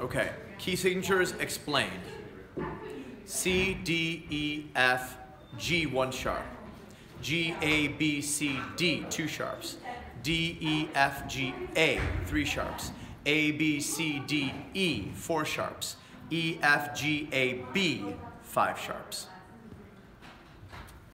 Okay, key signatures explained. C, D, E, F, G, one sharp. G, A, B, C, D, two sharps. D, E, F, G, A, three sharps. A, B, C, D, E, four sharps. E, F, G, A, B, five sharps.